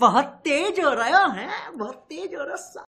बहुत तेज हो रहा है बहुत तेज हो रहा